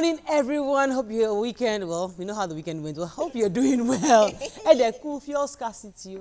Morning, everyone. Hope your weekend, well, we know how the weekend went. Well, hope you're doing well. and the cool fuel scarcity.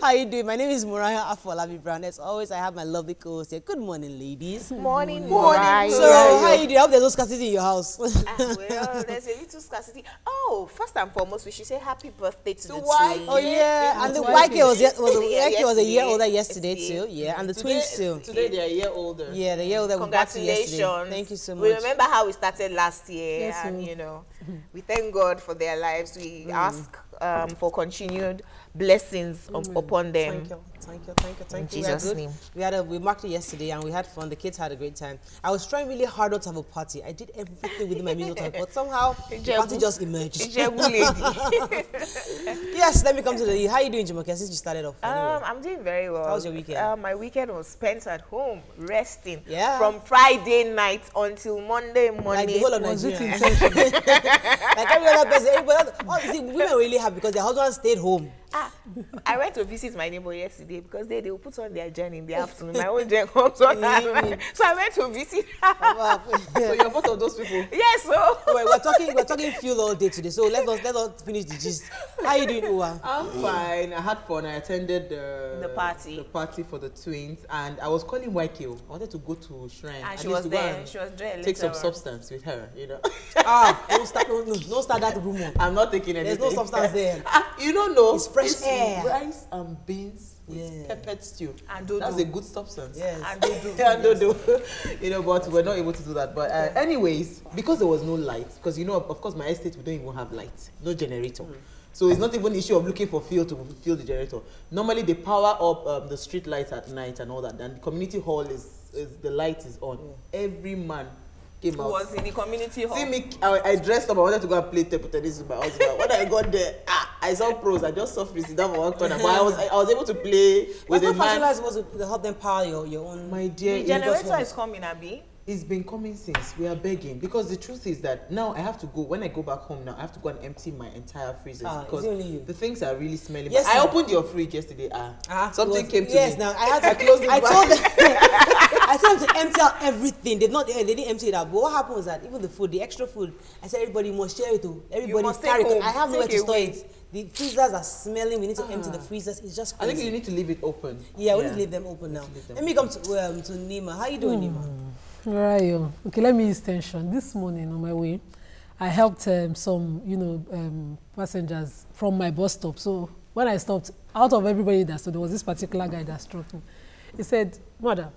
how you doing? My name is Morayo Afolabi Brown. As always, I have my lovely co-host here. Good morning, ladies. Morning, morning. So, how you doing? I hope there's no scarcity in your house. ah, well, there's a little scarcity. Oh, first and foremost, we should say happy birthday to, To the why? twins. Oh yeah, and the Why YK was, ye- was, a, YK was a year older yesterday Yesterday. too. Yeah, and the Today, twins too. today they are a year older. Yeah, the year older. we back to yesterday. Congratulations. Thank you so much. We remember how we started last year, Yes, and you know, we thank God for their lives. We ask um, for continued blessings up- upon them. Thank you, thank you, thank you, In you. We are Jesus' good. name. We had a we marked it yesterday and we had fun. The kids had a great time. I was trying really hard not to have a party. I did everything within my means, but somehow the Ijebu. party just emerged. Ijebu yes, let me come to the. How are you doing, Jumoke? Since you started off. Anyway. Um, I'm doing very well. How was your weekend? Uh, my weekend was spent at home, resting. Yeah. From Friday night until Monday morning. like the whole of Was it Nigeria. like every other person, everybody. Oh, see, women were really happy because their husband stayed home. Ah, I went to visit my neighbor yesterday because they, they will put on their journey in the afternoon. My own journey comes on at. So I went to visit her. so you're both of those people. yes, so. Wait, we're talking we're talking fuel all day today. So let us let us finish the gist. How you doing, Uwa? I'm fine. I had fun. I attended the The party. the party for the twins, and I was calling YK. I wanted to go to shrine. And at she was to there. She was there. Take some on. substance with her. You know, Ah, don't start no, no, don't start that rumor. I'm not taking anything. There's no substance there. Ah, you don't know. It's fresh air. Rice and beans with Yeah. peppered stew. And dodo. That's a good substance. Yes. And they do. and dodo. you know, but we're not able to do that. But uh, anyways, because there was no light, because you know, of course, my estate we don't even have light, no generator. So it's not even an issue of looking for fuel to fuel the generator. Normally they power up um, the street lights at night and all that. And the community hall is, is the light is on. Every man came out. was in the community hall. See me, I, I dressed up. I wanted to go and play table tennis with my husband. when I got there, ah, I saw pros. I just saw free sit down for one corner, but I was I, I was able to play Was with a not fashion man. light supposed to help them power your, your own? My dear, the generator is coming, Abi. It's been coming since we are begging because the truth is that now I have to go when I go back home now I have to go and empty my entire freezers Ah, is because only you? the things are really smelling. Yes, I opened your fridge yesterday. Ah, Ah, something was- came to yes, me. now I had to I closed the I told them. I told them to empty out everything. They not they didn't empty it out. But what happened was that even the food, the extra food, I said everybody must share it. Too. Everybody must carry it. home, I have nowhere to store it. The freezers are smelling. We need to empty the freezers. It's just I think you need to leave it open. yeah, we need to leave them open now. them Let me come to um, to Nima. How you doing, Nima? Right. Okay, let me use tension. This morning on my way, I helped um, some, you know, um, passengers from my bus stop. So when I stopped, out of everybody that stood, there was this particular guy that struck me. He said, "Mother,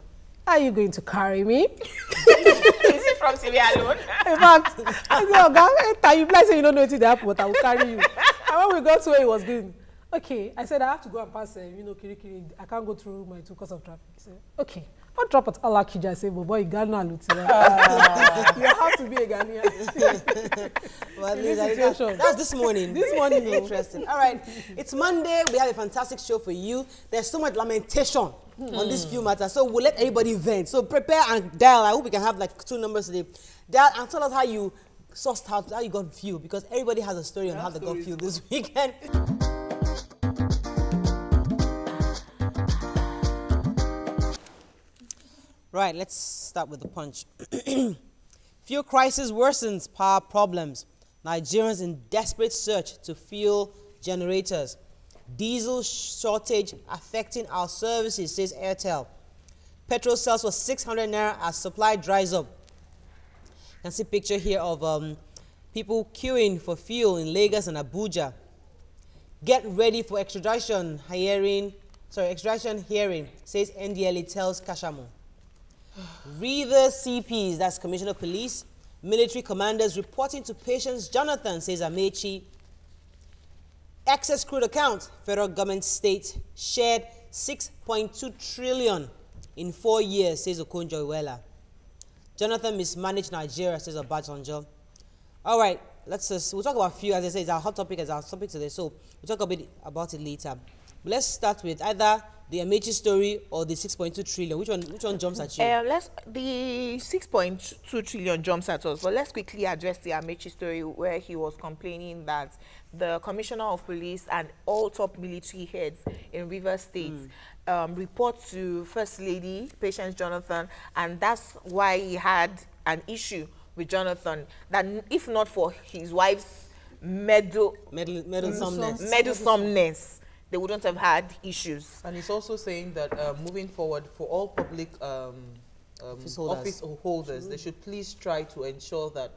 are you going to carry me?" is it from Sierra Leone? In fact, I said, "Oga, enter you like say you don't know wetin dey happen, but I will carry you." And when we got to where he was going, okay, I said I have to go and pass, uh, you know, Kirikiri. I can't go through my two because of traffic. He said, okay. I'll drop at Alakija. I said, but boy, Ghana luti. you have to be a Ghanaian. Well, In this Lisa, that- situation. that's this morning. This morning. Interesting. All right. It's Monday. We have a fantastic show for you. There's so much lamentation on this hmm. few matter. So we'll let everybody vent. So prepare and dial. I hope we can have like two numbers today. Dial and tell us how you sourced out, how you got fuel, because everybody has a story on how they got fuel this weekend. Right, let's start with the punch. Fuel crisis worsens power problems. Nigerians in desperate search to fuel generators. Diesel shortage affecting our services, says Airtel. Petrol sells for 600 naira as supply dries up. You can see a picture here of um, people queuing for fuel in Lagos and Abuja. Get ready for extradition hearing, sorry, extradition hearing, says NDLEA tells Kashamu. Readers CPs, that's Commissioner of Police, military commanders reporting to Patience Jonathan, says Amaechi. Excess crude account, federal government state shared 6.2 trillion in four years, says Okonjo Iweala. Jonathan mismanaged Nigeria, says Obasanjo. All right, let's just, we'll talk about a few, as I say, it's our hot topic, it's our topic today, so we'll talk a bit about it later. But let's start with either the Amaechi story or the 6.2 trillion. Which one, which one jumps at you? Um, let's the 6.2 trillion jumps at us, but let's quickly address the Amaechi story where he was complaining that the commissioner of police and all top military heads in Rivers State um, report to First Lady Patience Jonathan, and that's why he had an issue with Jonathan that if not for his wife's Meddle, meddlesomeness. meddlesomeness, they wouldn't have had issues. And it's also saying that uh, moving forward, for all public um, um, Office holders. office holders, they should please try to ensure that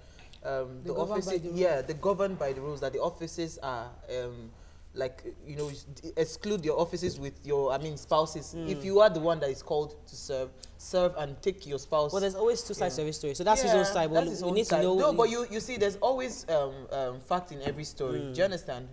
um, the offices, the yeah, they're governed by the rules. That the offices are, um, like, you know, exclude your offices with your, I mean, spouses. Hmm. If you are the one that is called to serve, serve and take your spouse. Well, there's always two sides to every story. So that's his own side. Well, that's his we own need side. to know. No, but you, you see, there's always um, um, fact in every story. Do you understand?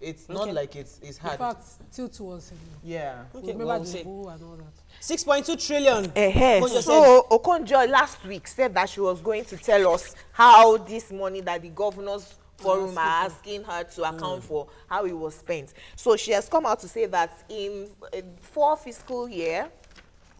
It's not. Okay. like it's, it's In hard. fact, till towards him. yeah. Okay, Remember well, the who and all that. 6.2 trillion. Eh, Okonjo said- So Okonjo last week said that she was going to tell us how this money that the governors forum are asking her to account for how it was spent. So she has come out to say that in uh, four fiscal year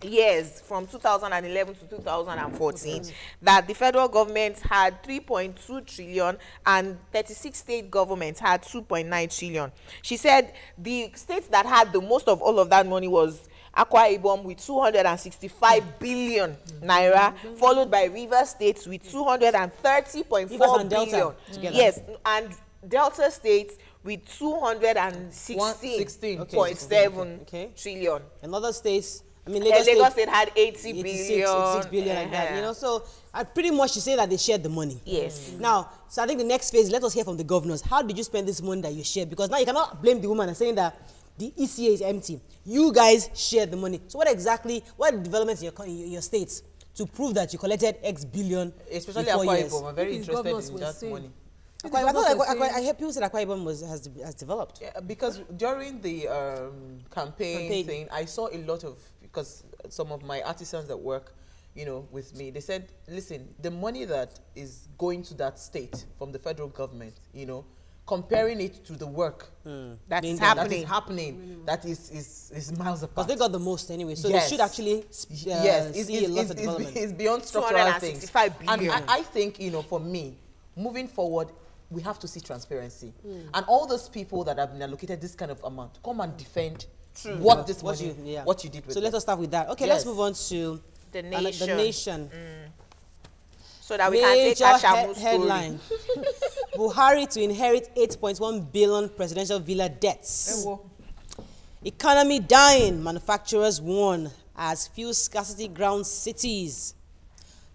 years from 2011 to 2014 that the federal government had 3.2 trillion and 36 state governments had 2.9 trillion she said the states that had the most of all of that money was Akwa Ibom with 265 billion naira followed by Rivers State with 230.4 Rivers and Delta billion together. yes and Delta State with 216.7 Okay. trillion In other states, I mean, Lagos, Lagos State, State had 80 86, billion. 86 billion like that, you know. So I pretty much you say that they shared the money. Yes. Now, so I think the next phase, let us hear from the governors. How did you spend this money that you shared? Because now you cannot blame the woman and saying that the ECA is empty. You guys shared the money. So what exactly, what are the developments in your, in your, your states to prove that you collected X billion Especially in four Akwa? Ibom. I'm very If the interested in that saying- money. Akwa, the I, thought governors Akwa, Akwa, I saying- heard people said Akwa Ibom was, has, has developed. Yeah, because during the um, campaign, Campaign. thing, I saw a lot of because some of my artisans that work, you know, with me, they said, listen, the money that is going to that state from the federal government, you know, comparing it to the work That Being is happening. is happening, that is is, is miles apart. Because they got the most anyway. So Yes. they should actually uh, yes, it's, see it's, a lot it's, of it's, development. it's beyond structural things. 265 And. I, I think, you know, for me, moving forward, we have to see transparency. And all those people that have been allocated this kind of amount, come and defend what this what money, you, yeah. what you did with So it. let us start with that. Okay, let's move on to The ano- nation. the nation. Mm. so that we can take Major Ashamu's he- story. headline. Buhari to inherit 8.1 billion presidential villa debts. Economy dying, manufacturers warn as fuel scarcity grounds cities.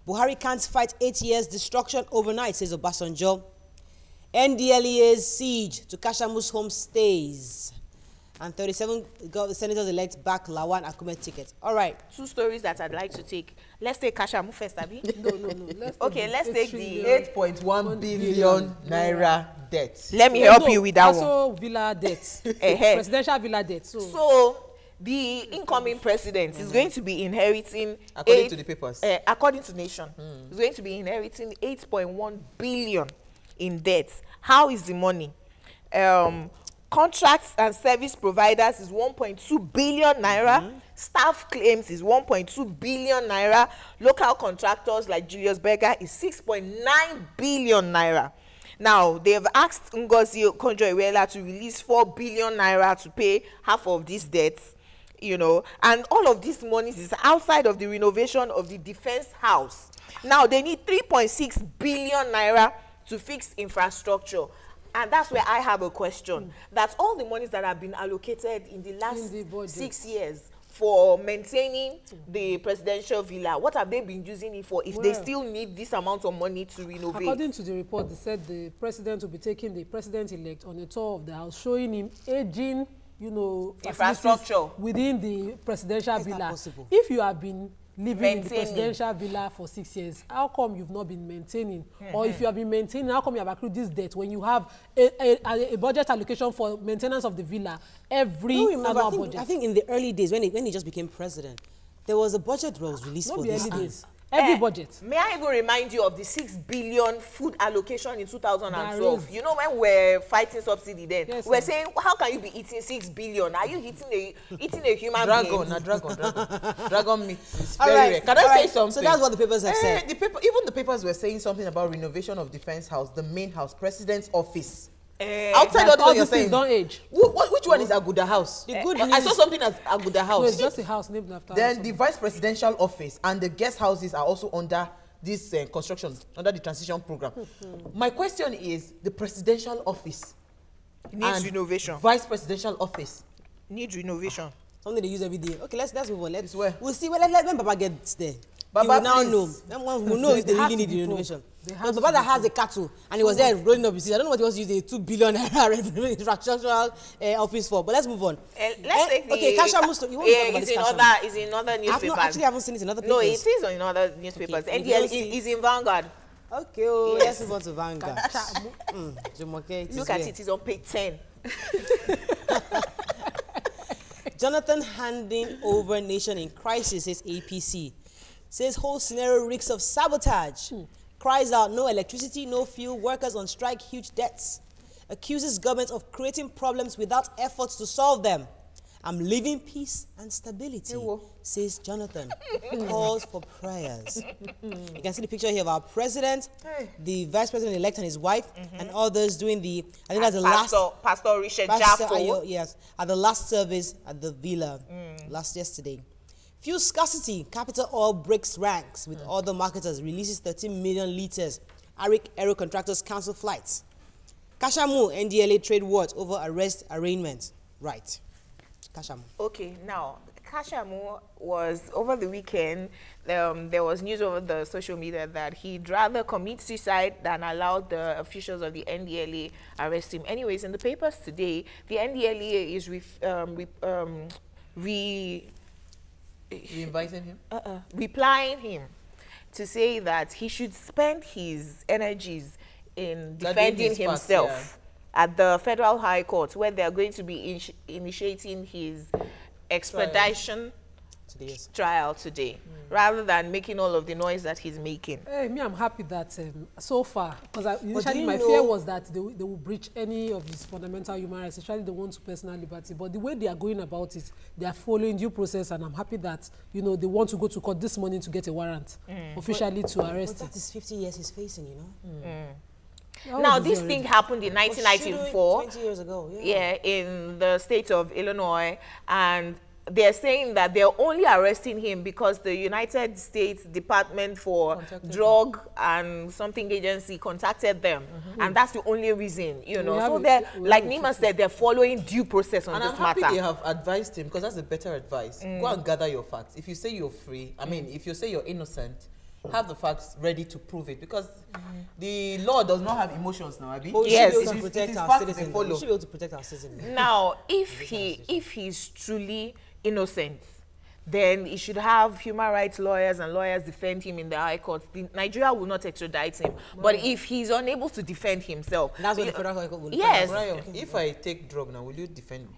Buhari can't fight eight years destruction overnight, says Obasanjo. NDLEA's siege to Kashamu's home stays. And 37 gov- senators elect back Lawan Akume ticket. All right. Two stories that I'd like to take. Let's take Kashamu first, Abi. No, no, no. Let's Okay, let's take the 8.1 billion naira debt. Let me No, help no, you with that one. also villa debt. Presidential villa debt. So, So the incoming president is going to be inheriting According eight- to the papers. eh, according to nation is going to be inheriting 8.1 billion in debt how is the money um, contracts and service providers is 1.2 billion naira. Mm-hmm. Staff claims is 1.2 billion naira. Local contractors like julius berger is 6.9 billion naira. Now they have asked ngozi okonjo-iweala to release 4 billion naira to pay half of these debts you know. And all of this money is outside of the renovation of the defence house. Now they need 3.6 billion naira to fix infrastructure and that's where i have a question hmm. that all the monies that have been allocated in the last In the six years for maintaining hmm. the presidential villa what have they been using it for if they still need this amount of money to renovate according to the report, they said the president will be taking the president-elect on a tour of the house, showing him aging, you know, Infrastructure. within the presidential is that villa. possible? If you have been living in the presidential villa for six years, how come you've not been maintaining? Hmm. Or if you have been maintaining, how come you have accrued this debt when you have a, a, a, a budget allocation for maintenance of the villa every No, remember, annual I think, budget? I think in the early days when he, when he just became president, there was a budget that was released not for be this. early days. Every Eh, budget. May I even remind you of the six billion food allocation in 2012? There is. You know when we're fighting subsidy then, Yes, we're saying how can you be eating six billion? Are you eating a eating a human Dragon, being? na dragon, dragon. dragon meat is All very right, rare. Can I all say right. something? So that's what the papers have Eh, said. The paper, even the papers were saying something about renovation of defense house, the main house, president's office. Eh, Outside all these things saying. don't age. Wh- what- which one is Aguda House? The good Eh, I saw something as Aguda House. it's just a house named after then the vice presidential office and the guest houses are also under this uh, construction under the transition program. My question is the presidential office Needs and renovation. vice presidential office. Needs renovation. Something they use every day. Okay, let's let's move on. Let's where? we'll see when, let, when Baba gets there. Baba, he will now please. know. Them ones will know if they They really need the be renovation. They have Because to Baba that has a cattle and he was there rolling up his sleeves. I don't know what he was using a two billion naira infrastructural uh, office for. But let's move on. Eh, let's Eh, take the okay, Kasha Musto. You want to talk about it's this in other it's in other newspapers. I've not actually haven't seen it in other no, it is on other newspapers. Okay, NDL is, is in Vanguard. Okay, oh, Yes. let's move on to Vanguard. mm, Jumoke, it is Look at it. It's on page ten. Jonathan handing over nation in crisis, says APC. Says whole scenario reeks of sabotage. Hmm. Cries out no electricity, no fuel, workers on strike, huge debts. Accuses government of creating problems without efforts to solve them. I'm living peace and stability, says Jonathan. Calls for prayers. You can see the picture here of our president, the vice president elect and his wife, mm-hmm. and others doing the, I think that's the last Pastor, Pastor Richard Pastor Jaffo. Ayo, yes, at the last service at the villa mm. last yesterday. Fuel scarcity, Capital Oil breaks ranks with other marketers, releases 13 million liters. Arik Aero Contractors cancel flights. Kashamu, NDLEA trade wars over arrest arraignment. Right. Kashamu. Okay, now Kashamu was over the weekend. Um, there was news over the social media that he'd rather commit suicide than allow the officials of the NDLEA arrest him. Anyways, in the papers today, the NDLEA is ref, um, re, um, re, You invited him? uh-uh, replying him to say that he should spend his energies in defending himself at the federal high court where they are going to be initi- initiating his extradition Today, yes. trial today hmm. rather than making all of the noise that he's making Hey, me, I'm happy that um, so far, because initially my know- fear was that they, will- they will breach any of his fundamental human rights, especially the ones to personal liberty. But the way they are going about it, they are following due process, and I'm happy that you know they want to go to court this morning to get a warrant hmm. officially to But arrest him. that is 50 years he's facing, you know? Hmm. How now old is he this already? thing happened in But she 1994 20 years ago, yeah. yeah, in the state of Illinois, and they're saying that they're only arresting him because the United States Department for Drug and something agency contacted them, mm-hmm. and that's the only reason, you know. So it- they're like Nima said, they're following due process on And this I'm happy matter. they have advised him because that's the better advice. Go mm. and gather your facts. If you say you're free, I mean, if you say you're innocent, have the facts ready to prove it because mm. the law does not have emotions now, Abi. Yes. should be able to is- it protect our facts they. We should be able to protect our citizens. Now, if he if he's truly innocent, then he should have human rights lawyers and lawyers defend him in the high court. The, Nigeria will not extradite him. But if he's unable to defend himself, That's what the federal court will Yes. Brian, if I take drug now, will you defend me?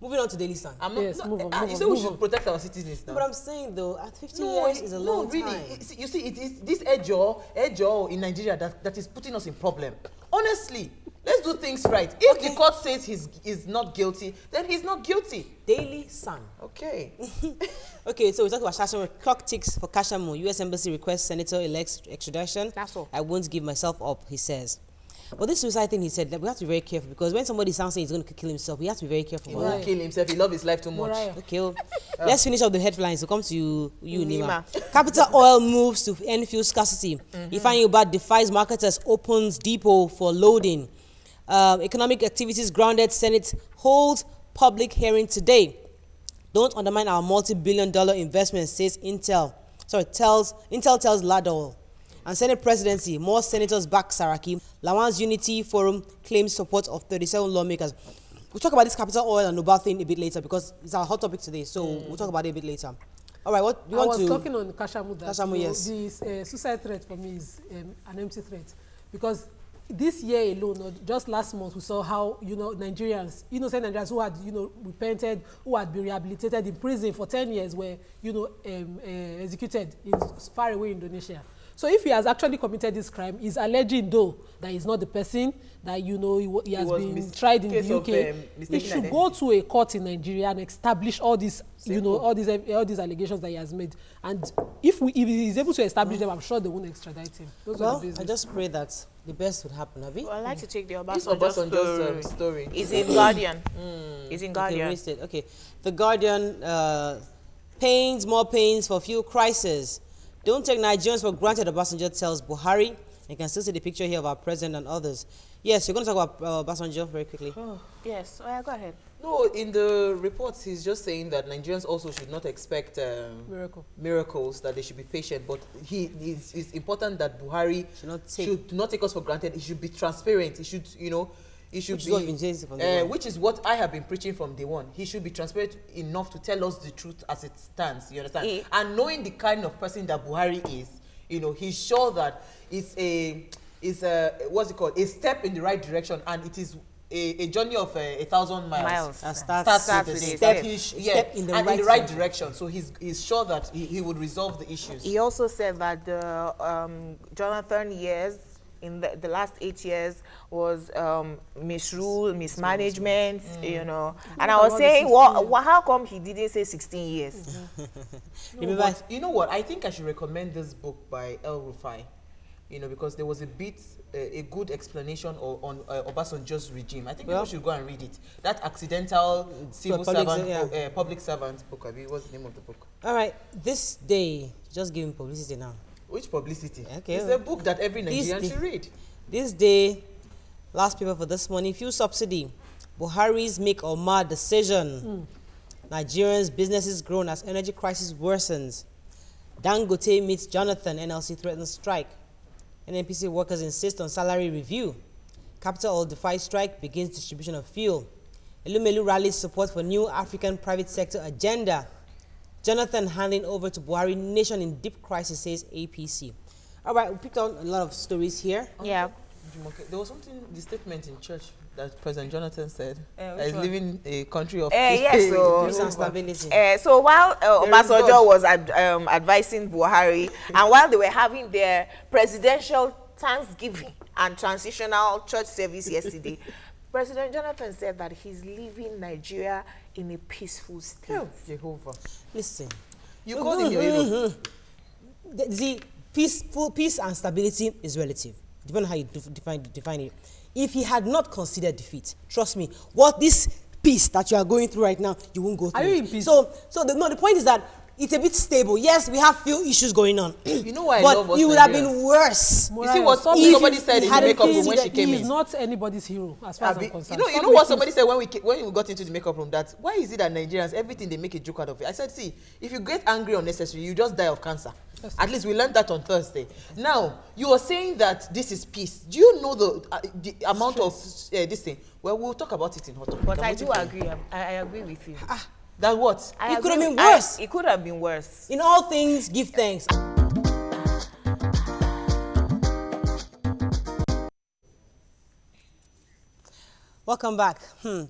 Moving on to Daily Sun. I'm not, Yes, no, move on, uh, move you on, say we should on. protect our citizens now. But I'm saying though, at 50 no, years is a long no, really. time. It's- You see, it is this ejo, ejo in Nigeria that, that is putting us in problem. Honestly, let's do things right. If the court says he's is not guilty, then he's not guilty. Daily Sun. Okay. Okay, so we talk about Shashamu. Clock ticks for Kashamu. U.S. Embassy requests Senator-elect's extradition. That's all. I won't give myself up, he says. But this suicide thing, he said, that we have to be very careful because when somebody sounds saying he's going to kill himself, we have to be very careful. He about won't kill himself. He loves his life too much. Morayo. Okay, well, let's finish up the headlines. So come to you, you Nima. Nima. Capital Oil moves to end fuel scarcity. Mm-hmm. Ubah defies marketers, opens depot for loading. Um, economic activities grounded. Senate holds public hearing today. Don't undermine our multi-billion dollar investment, says Intel. Sorry, tells Intel tells Ladol. And Senate presidency, more senators back Saraki. Lawan's Unity Forum claims support of 37 lawmakers. We'll talk about this capital oil and Nobel thing a bit later because it's our hot topic today. So we'll talk about it a bit later. All right, what do you I want was to? talking on Kashamu that Kashamu, you know, yes. this uh, suicide threat for me is um, an empty threat because this year alone, or just last month, we saw how you know Nigerians, innocent Nigerians who had you know repented, who had been rehabilitated in prison for ten years, were you know um, uh, executed in far away Indonesia. So if he has actually committed this crime, he's alleging though that he's not the person that you know he, he has was been tried in case the of, UK. um, he should identity. go to a court in Nigeria and establish all these, you know, all these all these allegations that he has made. And if we if he is able to establish them, I'm sure they won't extradite him. Those are Well, the I just pray that the best would happen, Abi. Well, I'd like to take the Obasanjo Obasanjo's story. um, story. It's in Guardian. It's in Guardian. raised it. Okay. The Guardian, uh, pains, more pains for fuel crisis. Don't take Nigerians for granted, Obasanjo tells Buhari. You can still see the picture here of our president and others. Yes, you're going to talk about uh, Obasanjo very quickly. Yes, oh, yeah, go ahead. No, in the reports, he's just saying that Nigerians also should not expect um, Miracle. miracles, that they should be patient. But he it's, it's important that Buhari Should not take- should not take us for granted. He should be transparent. He should, you know, he should Which is be. what been from uh, one. which is what I have been preaching from day one. He should be transparent enough to tell us the truth as it stands. You understand? Eh. And knowing the kind of person that Buhari is, you know, he's sure that it's a, it's a, what's it called? A step in the right direction, and it is. A, a journey of uh, a thousand miles. Miles. That starts, starts with with the the step, step. he sh- A yeah, step in the and right in the right direction. direction. So he's he's sure that he, he would resolve the issues. He also said that the um, Jonathan years in the, the last eight years was um, misrule, mismanagement, you know. And I was saying, 16 what, years? what, how come he didn't say 16 years? Remember, But you know what? I think I should recommend this book by El Rufai. You know, because there was a bit, uh, a good explanation o- on uh, Obasanjo's regime. I think Well- people should go and read it. That accidental civil public servant, se- bo- uh, public servant book. I mean, what's the name of the book? all right, this day, just giving publicity now. Which publicity? Okay. It's a book that every Nigerian should read. This day, last paper for this morning, fuel subsidy. Buhari's make or mar decision. Hmm. Nigerians' businesses groan as energy crisis worsens. Dangote meets Jonathan, NLC threatens strike. NNPC workers insist on salary review. Capital Oil defies strike, begins distribution of fuel. Elumelu rallies support for new African private sector agenda. Jonathan handing over to Buhari, nation in deep crisis, says APC. All right, we picked out a lot of stories here. Yeah. Jumoke, There was something, the statement in church that President Jonathan said. Eh, which that one? living a country of Eh, yes, so- Peace and stability. Uh, so while uh, There is Obasanjo was ad, um, advising Buhari, and while they were having their presidential Thanksgiving and transitional church service yesterday, President Jonathan said that he's leaving Nigeria in a peaceful state. Oh, Jehovah. Listen, You called him your hero. Mm-hmm. the, the peaceful peace and stability is relative, depending on how you define define it. If he had not considered defeat, trust me, what this peace that you are going through right now, you won't go through. Are you in peace? So, so the, no, the point is that it's a bit stable. Yes, we have few issues going on. You know why I but love us it would have been worse. You see what Stop If somebody said in the hadn't makeup room when she came he in? is not anybody's hero as far as Abi, I'm concerned. you know, you know what somebody said when we when we got into the makeup room that why is it that Nigerians everything they make a joke out of it? I said, see, if you get angry unnecessarily, you just die of cancer. Yes. At least we learned that on Thursday. Now you are saying that this is peace. Do you know the uh, the amount of uh, this thing? Well, we'll talk about it in hot topic. But I'm I do agree. I, I agree with you. That what? I It could have been I- worse. it could have been worse. In all things, give thanks. Welcome back. Hmm.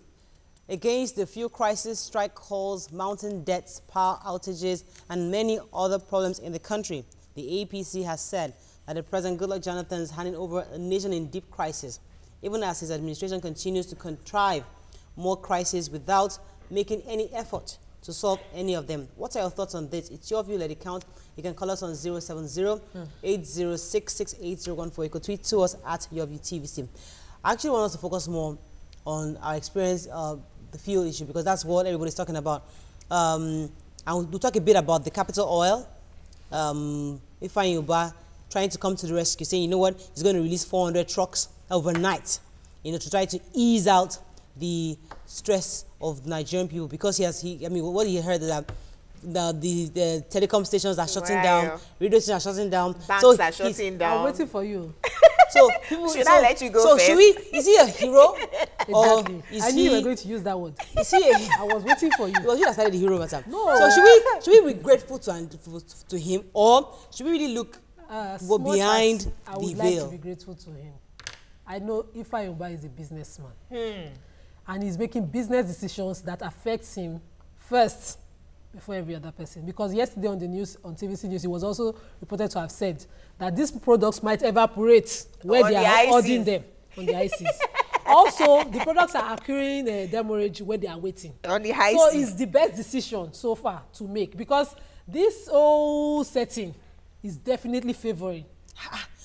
Against the fuel crisis, strike calls, mountain debts, power outages, and many other problems in the country, the APC has said that the President Goodluck Jonathan is handing over a nation in deep crisis, even as his administration continues to contrive more crises without making any effort to solve any of them. What are your thoughts on this? It's your view, let it count. You can call us on 070-806-6801 You could tweet to us at your view TVC. I actually want us to focus more on our experience, uh, the fuel issue, because that's what everybody's talking about. Um, and we'll talk a bit about the capital oil. Um, Ifeanyi Ubah trying to come to the rescue, saying, you know what, he's going to release 400 trucks overnight, you know, to try to ease out the stress of Nigerian people because he has, he, I mean, what he heard that the, the, the telecom stations are shutting Wow. down, radio stations are shutting down. Banks so are he's- shutting I'm waiting for you. So people, Should so, I let you go So first? should we? Is he a hero? or Exactly. is I knew he? you were going to use that word. is he a? I was waiting for you. It was you that started the hero matter. No. So should we should we be grateful to to him, or should we really look Uh, as go much behind as I the would like veil? to be grateful to him. I know Ifeanyi Ubah is a businessman. Hmm. And he's making business decisions that affects him first before every other person. Because yesterday on the news, on TVC News, he was also reported to have said that these products might evaporate where On they the are ices. holding them on the ices. also, the products are occurring uh, demurrage where they are waiting. On the high so it's the best decision so far to make because this whole setting is definitely favouring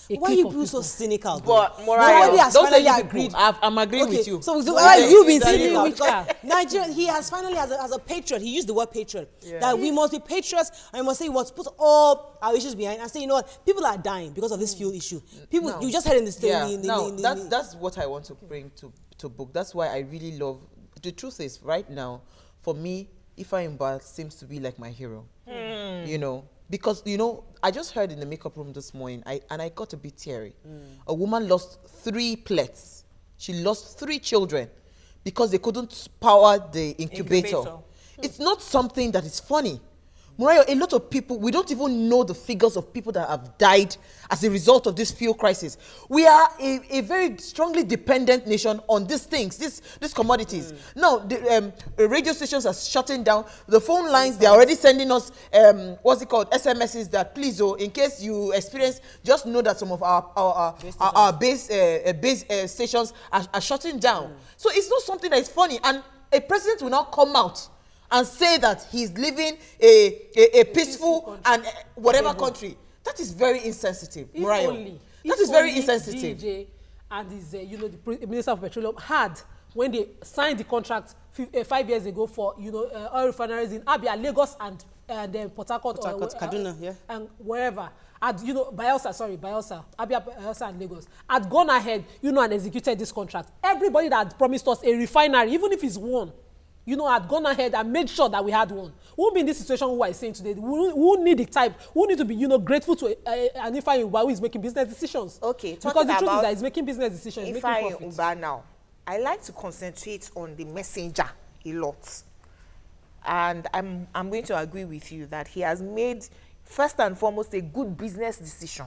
a Why clique you of being so cynical? though? But, Morayo, Nobody has don't say finally you people. agreed. I've- I'm agreeing okay, with you. So, so why say you being that you cynical? Because Nigeria, he has finally, as a, as a patriot, he used the word patriot. That we must be patriots and we must say we must put all our issues behind and say, you know what, people are dying because of this fuel issue. People, Now- you just heard in the state. Yeah, in the, now in the, that's in the, that's what I want to bring to to book. That's why I really love. The truth is, right now, for me, Ifeanyi Ubah seems to be like my hero. Hmm. You know, because you know, I just heard in the makeup room this morning, I and I got a bit teary. Mm. A woman lost three plets. She lost three children because they couldn't power the incubator. Incubator. It's not something that is funny. Morayo, a lot of people, we don't even know the figures of people that have died as a result of this fuel crisis. We are a, a very strongly dependent nation on these things, these, these commodities. Now, the um, radio stations are shutting down. The phone lines, they're already sending us, um, what's it called, SMSs that please, oh, in case you experience, just know that some of our, our, our, our, our base, uh, uh, base uh, stations are, are shutting down. So it's not something that is funny. And a president will now come out and say that he's living a, a, a peaceful and uh, whatever country. That is very insensitive, If Mariah. only, that is very insensitive. DJ and his, uh, you know, the Minister of Petroleum had when they signed the contract uh, five years ago for, you know, uh, oil refineries in Abia, Lagos, and and then Port Harcourt, Port Harcourt, uh, Kaduna, yeah. and wherever. Had you know Bayelsa, sorry, Bayelsa, Abia, Bayelsa, and Lagos had gone ahead, you know, and executed this contract. Everybody that promised us a refinery, even if it's one, you know, had gone ahead and made sure that we had one. We won't be in this situation who are saying today. We won't, need the type. We need to be, you know, grateful to uh, an Ifeanyi Ubah who is making business decisions. Okay, because talking the truth is about that he's making business decisions, he's If making I profit. Ubah now, I like to concentrate on the messenger a lot. And I'm, I'm going to agree with you that he has made, first and foremost, a good business decision.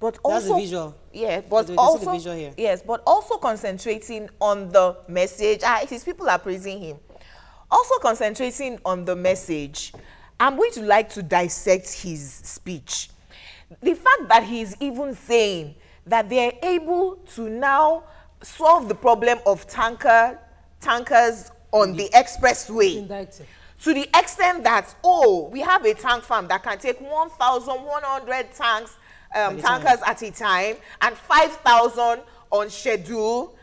But That's the also, visual. Yeah, but You can see the also, visual here. yes, but also concentrating on the message. Ah, his people are praising him. Also concentrating on the message. I'm going to like to dissect his speech. The fact that he's even saying that they're able to now solve the problem of tanker tankers on the expressway to the extent that oh we have a tank farm that can take 1100 tanks um, At tankers at a time and 5000 on schedule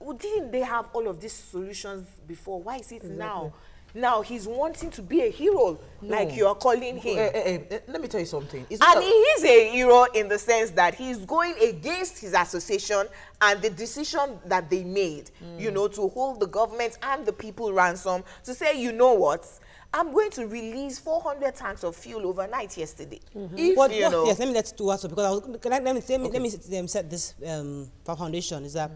well, didn't they have all of these solutions before? Why is it now? Now he's wanting to be a hero like you are calling him. Eh, eh, eh, let me tell you something. It's and he is a hero in the sense that he's going against his association and the decision that they made, you know, to hold the government and the people ransom to say, you know what, I'm going to release 400 tanks of fuel overnight yesterday. If, What, you what- know, yes, let me let's do also because I was, can I, let me let me, let me set, this um, foundation. Is that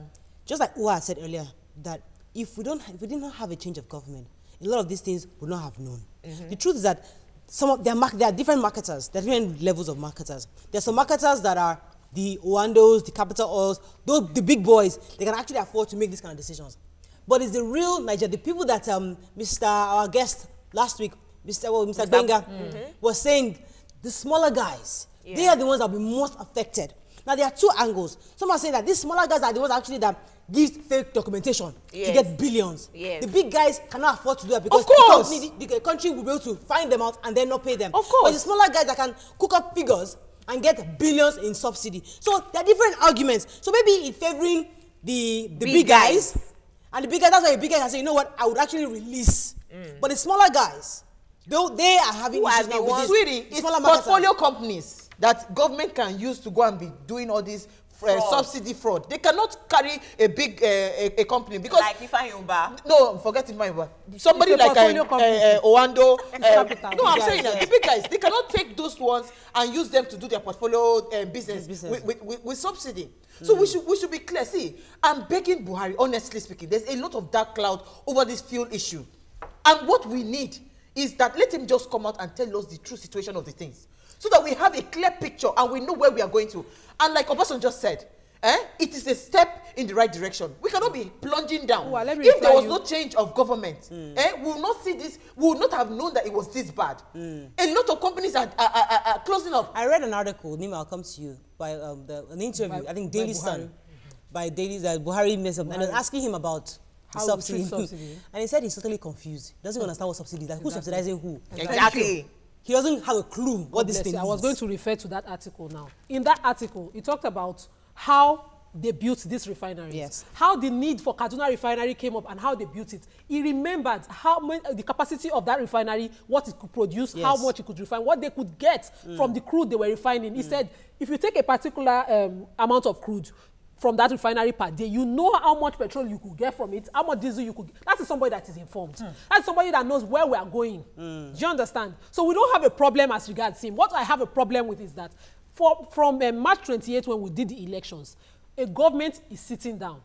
just like Uwa said earlier that if we don't if we did not have a change of government, a lot of these things would not have known. Mm-hmm. The truth is that some of there are, mar- there are different marketers. There are different levels of marketers. There are some marketers that are the Oandos, the Capital Oils, those the big boys. They can actually afford to make these kind of decisions. But it's the real Nigeria, the people that um, Mr. our guest last week, Mr. Well, Mr. Benga, mm-hmm. mm-hmm. was saying, the smaller guys, they are the ones that will be most affected. Now there are two angles. Some are saying that these smaller guys are the ones actually that gives fake documentation to get billions. Yes. The big guys cannot afford to do that because the, the, country will be able to find them out and then not pay them. Of course. But the smaller guys that can cook up figures and get billions in subsidy. So there are different arguments. So maybe it's favoring the the big, Big guys. guys. And the big guys, that's why the big guys are saying, you know what, I would actually release. Mm. But the smaller guys, though they are having Who issues now with this. Sweetie, it's portfolio companies that government can use to go and be doing all uh, Fraud. subsidy fraud. They cannot carry a big uh, a, a company because like Ifeanyi Uba. no, forget word. Somebody a like uh, uh, company. uh, Owando. Uh, no, I'm saying that the big guys they cannot take those ones and use them to do their portfolio uh, business, Business. With, with, with, with subsidy. So we should we should be clear. See, I'm begging Buhari. Honestly speaking, there's a lot of dark cloud over this fuel issue, and what we need is that let him just come out and tell us the true situation of the things, so that we have a clear picture and we know where we are going to. And like Obasan just said. Eh? It is a step in the right direction. We cannot be plunging down. Well, if there was you. no change of government, eh, we will not see this. We would not have known that it was this bad. A lot of companies are, are, are, are- closing up. I read an article, Nima, I'll come to you, by um, the, an interview, By- I think Daily. Sun, by Daily, that Buhari made and I was asking him about subsidy. subsidy. and he said he's totally confused. Doesn't understand what subsidy is. Like, who's subsidizing who? Exactly. He doesn't have a clue what this thing you. is. I was going to refer to that article now. In that article, it talked about how they built this refinery. Yes. How the need for Kaduna refinery came up and how they built it. He remembered how many, uh, the capacity of that refinery, what it could produce, how much it could refine, what they could get mm. from the crude they were refining. He mm. said, if you take a particular um, amount of crude from that refinery per day, you know how much petrol you could get from it, how much diesel you could get. That is somebody that is informed. That's somebody that knows where we are going. Do you understand? So we don't have a problem as regards him. What I have a problem with is that for, from uh, March 28 when we did the elections, a government is sitting down.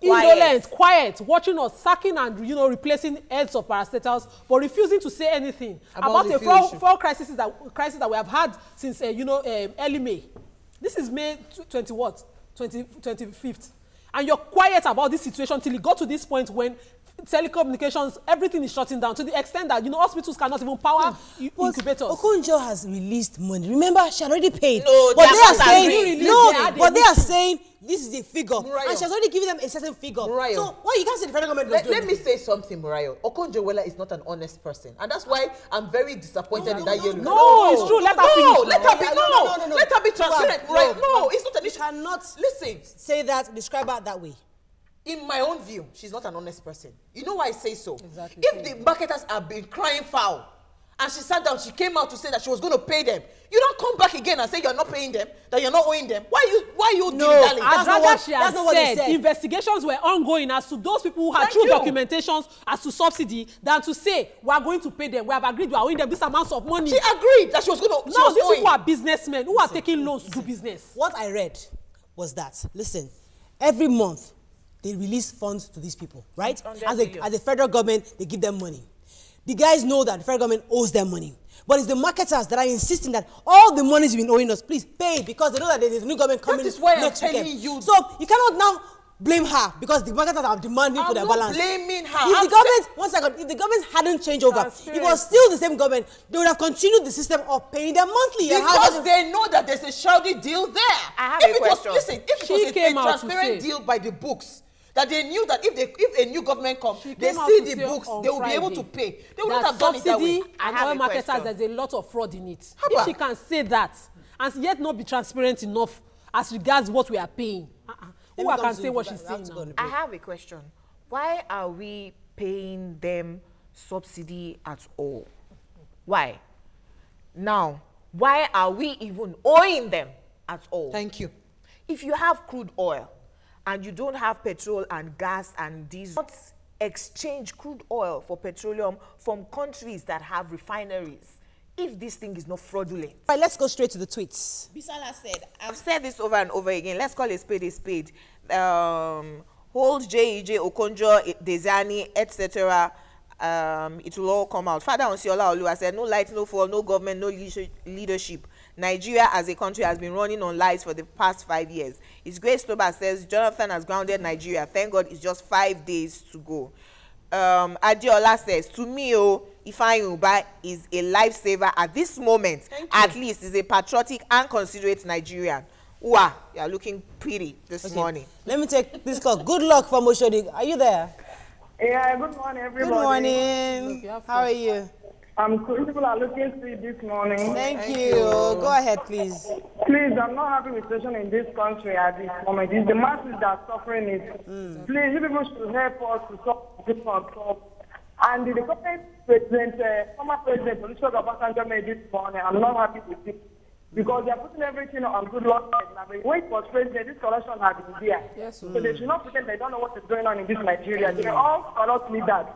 Quiet. Indolent, quiet, watching us sacking and you know replacing heads of parastatals, but refusing to say anything About about, the a fuel fuel, issue. fuel crisis that crisis that we have had since uh, you know um, early May. This is May tw- 20 what? 20, 25th. And you're quiet about this situation till it got to this point when telecommunications, everything is shutting down to the extent that you know hospitals cannot even power i- But incubators. Okonjo has released money. Remember, she already paid. No, but they they are are saying agreeing. no. They had but they are saying this is a figure, Morayo. and she has already given them a certain figure. Morayo. So why you can't say the federal government Let, does let me say something, Morayo. Okonjo-Iweala is not an honest person, and that's why I'm very disappointed in that yellow. no, it's true. Let her no, finish let her be. No, No, no, no, no, no. Let her be transparent, No, Morayo. no, No, it's not an You cannot Listen, say that. Describe her that way. In my own view, she's not an honest person. You know why I say so? Exactly. If the marketers have been crying foul, and she sat down, she came out to say that she was going to pay them. You don't come back again and say you're not paying them, that you're not owing them. Why you? Why you? No, dilly-dallying? That's not what- she they said, said. investigations were ongoing as to those people who had Thank true you. documentations as to subsidy than to say we are going to pay them we have agreed we are owing them this amount of money. She agreed that she was going to. no these owing. people are businessmen who are taking loans to do business. What I read was that listen, every month they release funds to these people, right? As a, as a federal government, they give them money. The guys know that the federal government owes them money. But it's the marketers that are insisting that all the monies you've been owing us, please pay because they know that there's a new government coming is why I'm next telling weekend. you. So you cannot now blame her because the marketers are demanding for I'm their not balance. blaming her. If I'm the government, one second, if the government hadn't changed over, it was still the same government, they would have continued the system of paying them monthly. Because they know that there's a shady deal there. I have if a it question. Was, listen, if it was a, came a transparent deal by the books, that they knew that if they if a new government comes, they see the books, they will be able to pay. They would that not have done it that way. subsidy and have oil a marketers question. there's a lot of fraud in it. How If she can say that and yet not be transparent enough as regards what we are paying, uh-uh. Who I can to say what because she's saying to now. go on a I break. have a question. Why are we paying them subsidy at all? Why? Now, why are we even owing them at all? Thank you. If you have crude oil and you don't have petrol and gas and diesel, not exchange crude oil for petroleum from countries that have refineries if this thing is not fraudulent. Right, let's go straight to the tweets. Bisala said, I've said this over and over again. Let's call a spade a spade. Um, hold G.E.J. Okonjo, Diezani, etc. Um, it will all come out. Father Onsiola Olua said, no light, no fall, no government, no leadership- leadership. Nigeria as a country has been running on lies for the past five years. His Grace Toba says, Jonathan has grounded Nigeria. Thank God it's just five days to go. Um, Adiola says, to me, oh, Ifeanyi Uba is a lifesaver at this moment. At least is a patriotic and considerate Nigerian. Wow, you are looking pretty this Okay, morning. Let me take this call. Good luck from Oshodi. Are you there? Yeah, good morning, Good everybody. morning. you have How are you? I'm cool. People are looking sweet this morning. Thank, you. Go ahead, please. Please, I'm not happy with the situation in this country at this moment. It's the masses that are suffering it. Please, you people should help us to solve this problem. And the current president, uh, former president, Olusegun Obasanjo made this morning. I'm not happy with it. Because they're putting everything on Goodluck. When he was president, this corruption had been there. Yes, so they should not pretend they don't know what is going on in this Nigeria. They're all corrupt leaders.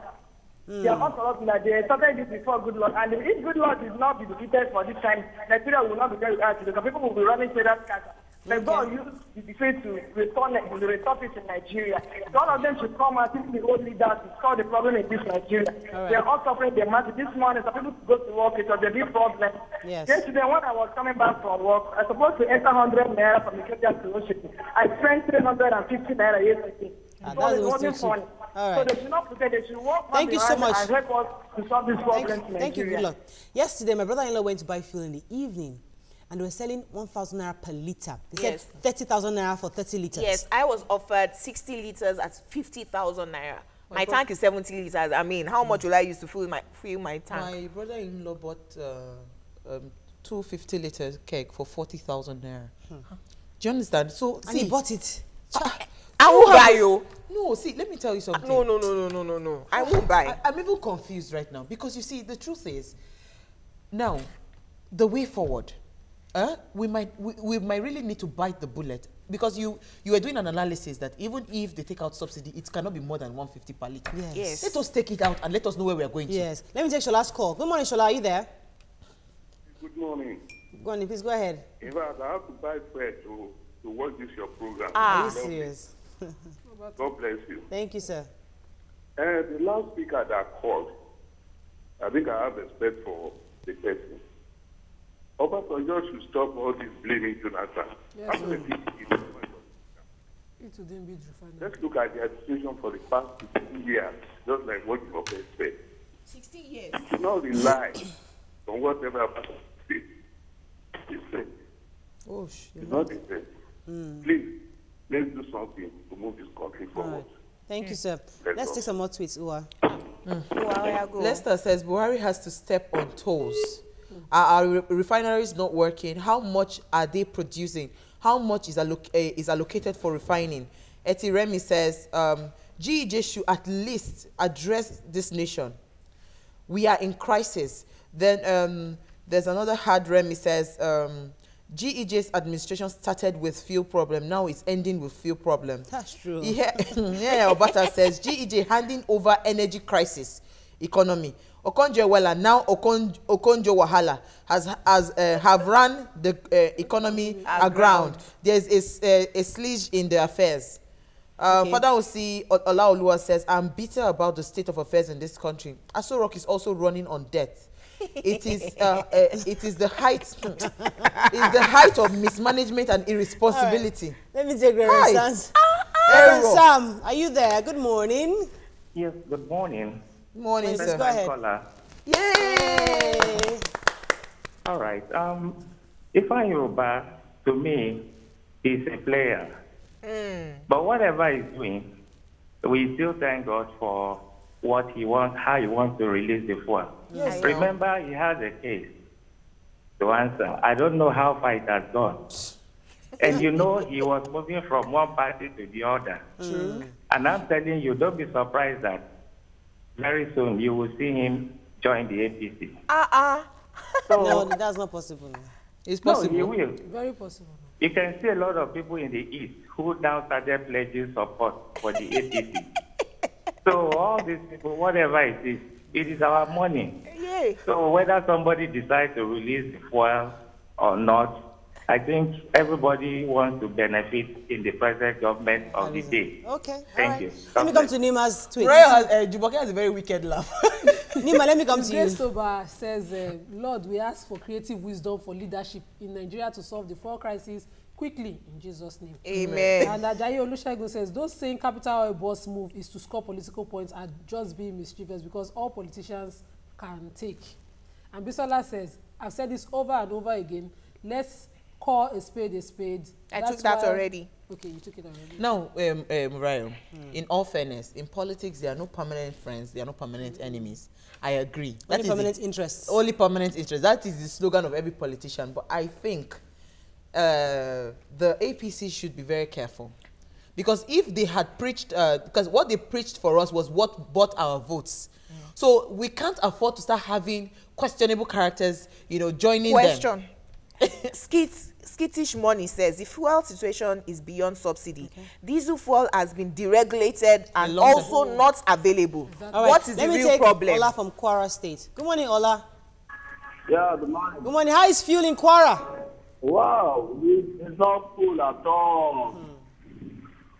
They are all corrupt leaders. They started this before Goodluck. And if Goodluck is not be defeated for this time, Nigeria will not be very hard because people will be running to that scatter. But God used the defeat to return to restore peace in Nigeria. All of them should come out, teach the old leaders to solve the problem in this Nigeria. They are all suffering the mass. This morning, some people go to work, it was a big problem. Yes. Yesterday, when I was coming back from work, I was supposed to enter 100 naira from Ethiopia to Washington. I spent 350 naira yesterday. Ah, So that's it even wasn't still cheap. Funny. All So they should not forget, they should work Thank you so much. and help us to solve this Thank, problem in thank you. Good luck. Yesterday, my brother-in-law went to buy fuel in the evening, and they were selling 1,000 naira per liter. They said Yes. 30,000 naira for 30 liters. Yes, I was offered 60 liters at 50,000 naira. My tank is 70 liters. I mean, how much will I use to fill my fill my tank? My brother-in-law bought uh, um, two 50 liter keg for 40,000 naira. Do you understand? So, And he bought it. I won't buy you. no, see, let me tell you something. No, no, no, no, no, no, no. I won't buy. I, I'm even confused right now because you see, the truth is, now, the way forward, uh, we might we, we might really need to bite the bullet because you you were doing an analysis that even if they take out subsidy, it cannot be more than 150 per liter. Yes. Yes. Let us take it out and let us know where we are going Yes. Let me take Shola's call. Good morning, Shola. Are you there? Good morning. Go on, please go ahead. In fact, I have to buy bread to, to watch this your program. Ah. Are you God serious? God bless you. Thank you, sir. And the last speaker that called, I think I have respect for the person. Obasanjo should stop all this blaming Jonathan. Yes, of it? It wouldn't be refinery. Let's look at the administration for the past 16 years, just like what you have said. 16 years. Do not rely on whatever Obasanjo said. Oh, sh- It's not the same. Please, let's do something to move this country forward. right. Thank you, sir. Let's Let's take some more tweets, Uwa. Go. Lester says Buhari has to step on toes. Are our re- refineries not working? How much are they producing? How much is, alloc- uh, is allocated for refining? Eti Remy says um, GEJ should at least address this nation. We are in crisis. Then um, there's another hard Remy says um, GEJ's administration started with fuel problem. Now it's ending with fuel problem. That's true. Yeah, yeah Obata says GEJ handing over energy crisis economy. Okonjo Iweala now Okon, Okonjo Wahala has has uh, have run the uh, economy aground. There's a, uh, a sledge in the affairs. Uh, Okay. Father Osi O- Olaoluwa says, I'm bitter about the state of affairs in this country. Aso Rock is also running on debt. It is, uh, uh, it is the height, it's the height of mismanagement and irresponsibility. Let me take Hi. Reverend Error. Reverend Sam, are you there? Good morning. Yes, good morning. Morning, Please sir. go ahead. Caller. Yay! Hey. All right. Um, Ifeanyi Ubah, to me, is a player. But whatever he's doing, we still thank God for what he wants, how he wants to release the fuel. Yes, Remember, he has a case to answer. I don't know how far it has gone. And you know, he was moving from one party to the other. And I'm telling you, don't be surprised that very soon you will see him join the APC. Uh-uh. So, No, that's not possible. It's possible. no, possible. he will. Very possible. You can see a lot of people in the East who now started pledging support for the APC. so all these people, whatever it is, it is our money. Yay. So whether somebody decides to release the fuel or not, I think everybody wants to benefit in the present government of the day. Okay. Thank all right. you. Let me come to Nima's tweet. Royal has, uh, Jumoke has a very wicked laugh. Nima, let me come to you. Grace says, uh, Lord, we ask for creative wisdom for leadership in Nigeria to solve the four crises quickly in Jesus' name. Amen. And Ajayi Olusegun says, those saying capital oil boss move is to score political points are just being mischievous because all politicians can take. And Bisola says, I've said this over and over again, let's call a spade a spade. I That's took that why- already. Okay, you took it already. now, um, um, Ryan, in all fairness, in politics, there are no permanent friends, there are no permanent enemies. I agree. That Only is permanent the, interests. only permanent interest. That is the slogan of every politician. But I think uh, the APC should be very careful. Because if they had preached, uh, because what they preached for us was what bought our votes. So we can't afford to start having questionable characters, you know, joining them. Question. Skit, skittish money says the fuel situation is beyond subsidy. Diesel fuel has been deregulated and long time. also not available. All right. What is let the me real take problem? Ola from Kwara State. Good morning, Ola. Yeah, the morning. Good morning. How is fuel in Kwara? Wow, it- it's not cool at all.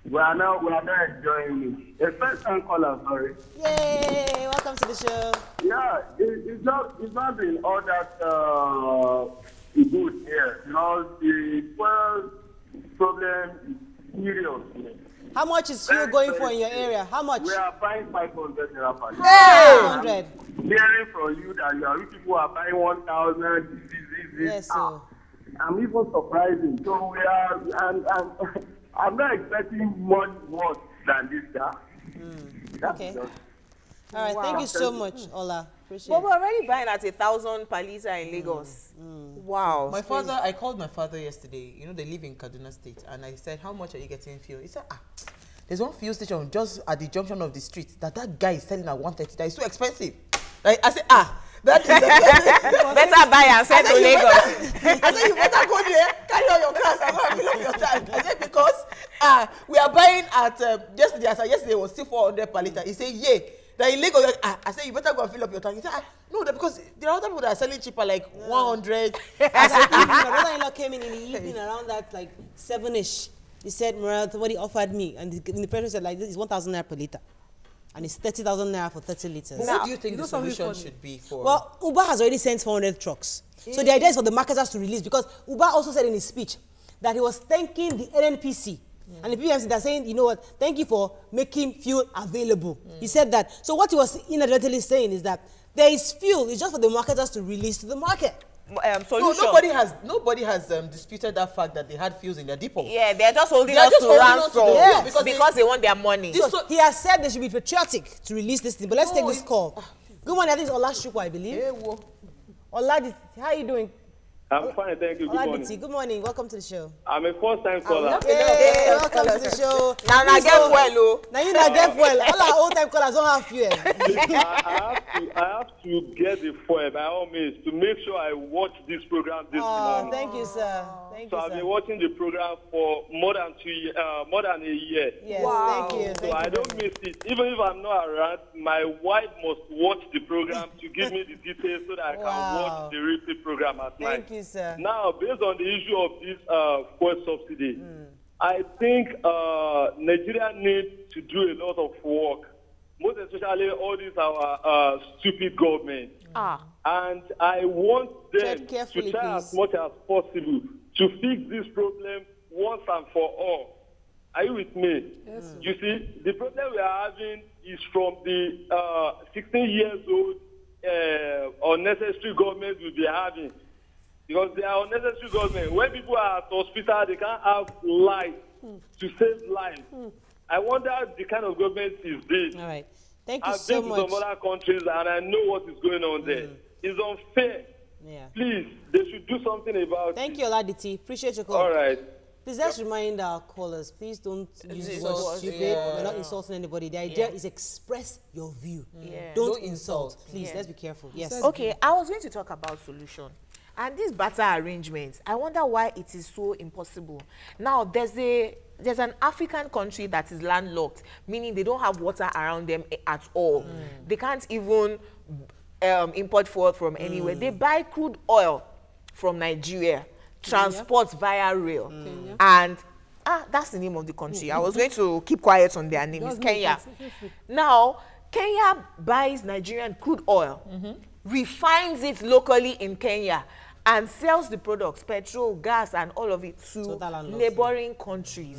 We are now we are not enjoying it. A first time caller, sorry. Yay! Welcome to the show. Yeah, it, it's not it's not been all that uh, good here. Know, the fuel problem is serious. How much is fuel going for in your area? How much? We are buying 500 naira per liter. 500. Hearing from you that you are you people are buying 1,000. This, this, this, this. Yes, Ah, so. I'm even surprising. So we are, and, and I'm not expecting much more than this, guy. That's Okay. just- All right, thank you so much, Ola. Appreciate But it. we're already buying at a thousand per litre in Lagos. Wow. My father, I called my father yesterday. You know, they live in Kaduna State, and I said, "How much are you getting fuel?" He said, "Ah, there's one fuel station just at the junction of the street that that guy is selling at 130. That is so expensive." Like I said, "Ah, that is." Better buy and sell I to Lagos. I said, you better go there, carry all your cars, and go and fill up your tank. I said, because ah, we are buying at um, yesterday. I said, yesterday was still 400 per litre. He said, yeah. That in Lagos, ah, I said, you better go and fill up your tank. He said, ah, no, because there are other people that are selling cheaper, like 100. I said, my brother-in-law came in in the evening around that like seven-ish. He said, Morayo, somebody offered me, and the, and the person said like this is 1,000 naira per liter, and it's 30,000 naira for 30 liters. What do you think you the solution should be for? Well, Ubah has already sent 400 trucks. So the idea is for the marketers to release because Ubah also said in his speech that he was thanking the NNPC. And the PPMC, they're saying, you know what, thank you for making fuel available. He said that. So what he was inadvertently saying is that there is fuel, it's just for the marketers to release to the market. Um, no, solution. nobody has nobody has um, disputed that fact that they had fuels in their depot. Yeah, they're just holding They are us just to holding on to ransom the Yes. because because, they- they, want their money. This- So he has said they should be patriotic to release this thing. But let's No, take this it- call. Good morning, I think it's Ola Shukwu, I believe. Eh, wo. Ola, how are you doing? I'm fine, thank you. Good Ola morning. Good morning. Welcome to the show. I'm a first time caller. have- Hey, welcome to the show. Now, now get well, oh. Now you not get well. All our old time callers don't have fuel. I, I have to, I have to get the foil by all means to make sure I watch this program this Oh, morning. thank you, sir. Thank you. So you, I've sir. been watching the program for more than two, ye- uh, more than a year. Yes, Wow. thank you. So Thank I don't miss it. Even if I'm not around, my wife must watch the program to give me the details so that I can watch the replay program at night. Thank you, sir. Now, based on the issue of this uh, fuel subsidy, I think uh, Nigeria needs to do a lot of work, most especially all these our uh, stupid government. Ah. And I want them to try as much as possible to fix this problem once and for all. Are you with me? Yes. You see, the problem we are having is from the uh, 16 years old uh, unnecessary government we'll be having. Because they are unnecessary government. When people are at hospital, they can't have life to save life. I wonder the kind of government is this. All right. Thank you I've so been much. to some other countries and I know what is going on there. Mm. It's unfair. Yeah. Please, they should do something about Thank it. you, Oladiti. Appreciate your call. All right. Please let's remind our callers, please don't use the word Insult, stupid. yeah. We're not insulting anybody. The idea is express your view. Yeah. Don't, Don't insult. insult. Please, Yeah. let's be careful. Yes. Okay, I was going to talk about solution. And this barter arrangement, I wonder why it is so impossible. Now, there's a there's an African country that is landlocked, meaning they don't have water around them at all. They can't even um, import fuel from anywhere. They buy crude oil from Nigeria, transport via rail, Kenya. and ah, that's the name of the country. I was going to keep quiet on their name. It's Kenya. it- feel free. Now, Kenya buys Nigerian crude oil, refines it locally in Kenya, and sells the products, petrol, gas, and all of it to neighboring countries.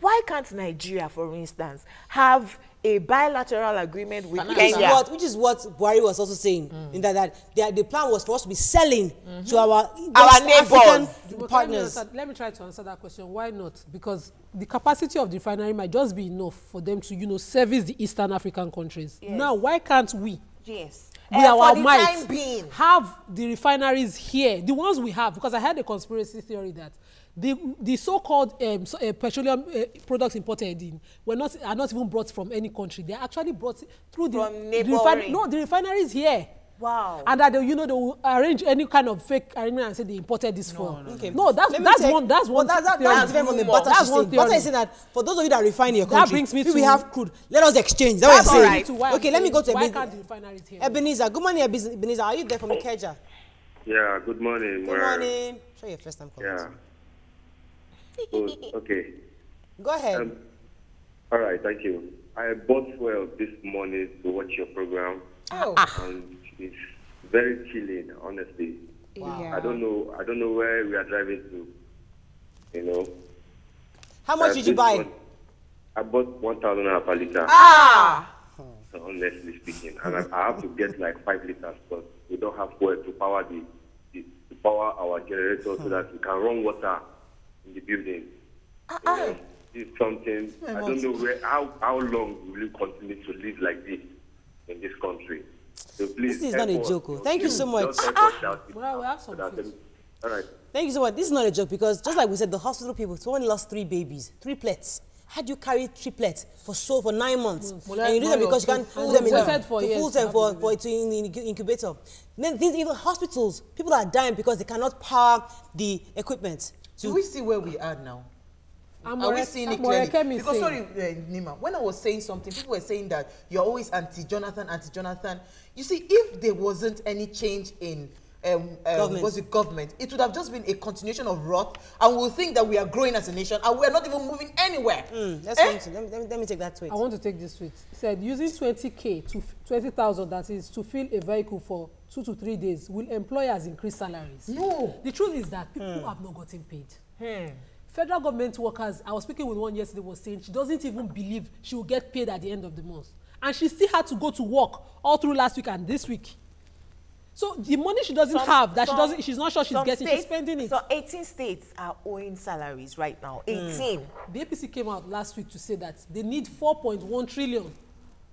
Why can't Nigeria, for instance, have a bilateral agreement with Which is, Kenya? what, which is what Buhari was also saying, in that, that the, the plan was for us to be selling mm-hmm. to our, West neighbors. African But Let me, partners. let me try to answer that question. Why not? Because the capacity of the refinery might just be enough for them to, you know, service the Eastern African countries. Yes. Now, why can't we? Yes. With Eh, our might. being. have the refineries here the ones we have because i had a conspiracy theory that the the so-called um, so, uh, petroleum uh, products imported in were not are not even brought from any country. They are actually brought through the, the no the refineries here Wow. and that they, you know they will arrange any kind of fake arrangement and say they imported this from Okay. no that's Let me that's take- one that's but one That, that, that's different from the butter That's she's one saying. Butter is saying that for those of you that refine in your That brings me if to- we have crude, let us exchange. That's That's what I'm saying. alright. To why I'm Okay, let me go to why Ebenezer. can't the refineries here Ebenezer. Good morning, Ebenezer. Ebenezer, Are you there from Ikeja? Yeah, good morning. Good Well, morning. Show your first time calling. Yeah. Good. Okay. Go ahead. Um, all right, thank you. I bought fuel this morning to watch your program, Oh. and it's very chilling, honestly. I don't know. I don't know where we are driving to. You know. How much Uh, did you buy? one- I bought one thousand naira per liter. Ah! honestly speaking, and I, I have to get like five liters because we don't have fuel to power the, the to power our generator so that we can run water in the building. You know? is something. I don't know where how how long will you continue to live like this in this country. So please. This is not a joke, oh. Thank you so much. Just help ah. us out with Well, we have some food. All right. Thank you so much. This is not a joke because just like we said, the hospital people, someone lost three babies, triplets. How do you carry triplets for so for nine months? Well, and you do that because you can't well, fool them in well, the, waited for to years fool to them for, for it in the incubator. Then these even hospitals, people are dying because they cannot power the equipment. Do To, we see where we are now? Are we seeing it clearly? Because sorry, uh, Nima, when I was saying something, people were saying that you're always anti-Jonathan, anti-Jonathan. You see, if there wasn't any change in um, um, Government. what's it, government, it would have just been a continuation of rot, and we'll think that we are growing as a nation, and we're not even moving anywhere. Hmm, that's Eh? one let, me, let, me, let me take that tweet. I want to take this tweet. He said using 20k to 20,000 that is to fill a vehicle for two to three days will employers increase salaries? No. The truth is that people have not gotten paid. Federal government workers, I was speaking with one yesterday, was saying she doesn't even believe she will get paid at the end of the month. And she still had to go to work all through last week and this week. So the money she doesn't Some- have, that some- she doesn't, she's not sure she's getting, states, she's spending it. So 18 states are owing salaries right now. Hmm. 18. The APC came out last week to say that they need 4.1 trillion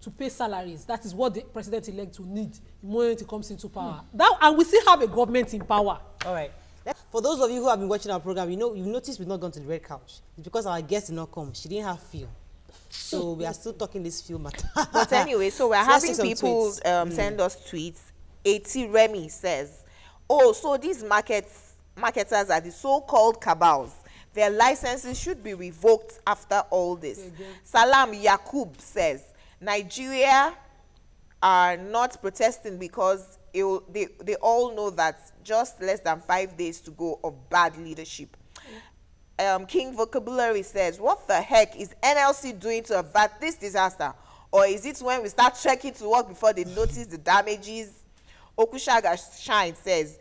to pay salaries. That is what the president-elect will need the moment he comes into power. Hmm. That, and we still have a government in power. All right. For those of you who have been watching our program, you know, you've noticed we've not gone to the red couch. It's because our guest did not come. She didn't have feel. So we are still talking this film matter. But anyway, so we're So having people um, send us tweets. At Remy says, "Oh, so these markets marketers are the so-called cabals. Their licenses should be revoked after all this." Salam Yakub says, "Nigeria are not protesting because it they they all know that just less than five days to go of bad leadership." um, King Vocabulary says, what the heck is NLC doing to avert this disaster? Or is it when we start trekking to work before they notice the damages? Okushaga Shine says,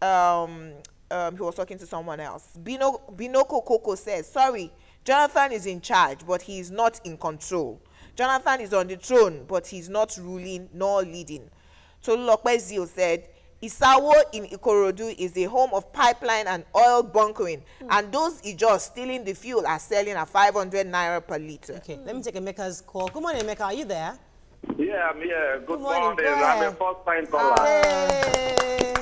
um, um, he was talking to someone else. Bino, Binoko Coco says, sorry, Jonathan is in charge, but he is not in control. Jonathan is on the throne, but he's not ruling nor leading. Tolulope Zil said, Isawo in Ikorodu is the home of pipeline and oil bunkering, and those Ijos stealing the fuel are selling at 500 naira per liter. okay, let me take Emeka's call. Good morning, Emeka. Are you there? Yeah, I'm here. Good, Good morning, morning. go I'm a ahead. first time caller. Hey.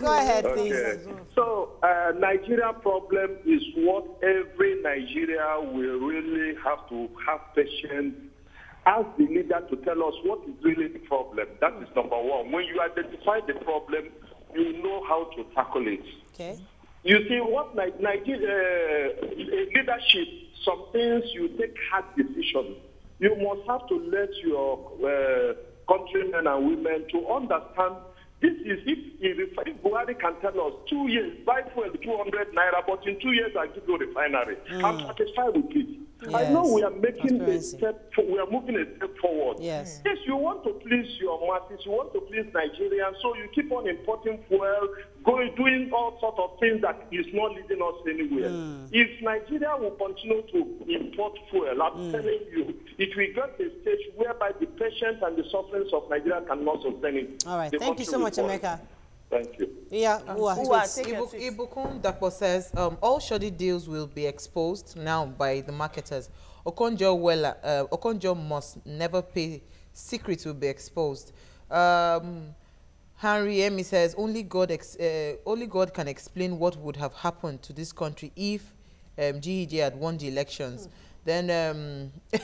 Go ahead, please. Okay. So, uh, Nigeria problem is what every Nigeria will really have to have patience. Ask the leader to tell us what is really the problem. That is number one. When you identify the problem, you know how to tackle it. Okay. You see, what Ni- Nigeria uh, leadership, some things you take hard decisions. You must have to let your uh, countrymen and women to understand. This is if, if, if Buhari can tell us two years, buy fuel 200 naira, but in two years I give you refinery. I'm satisfied with it. I know we are making a step, we are moving a step forward. Yes. Yes, you want to please your masses, you want to please Nigerians, so you keep on importing fuel, going doing all sorts of things that is not leading us anywhere. Hmm. If Nigeria will continue to import fuel, I'm Hmm. telling you, it will get to a stage whereby the patients and the sufferings of Nigeria cannot sustain it. All right. The Thank you so much, fall. Emeka. Thank you. Yeah, who are who are tweets? Ibu- Ibukun Dapo says um, all shoddy deals will be exposed now by the marketers. Okonjo Iweala, uh, Okonjo must never pay. Secrets will be exposed. Um, Henry Emi says only God, ex- uh, only God can explain what would have happened to this country if um, GEJ had won the elections. Then um,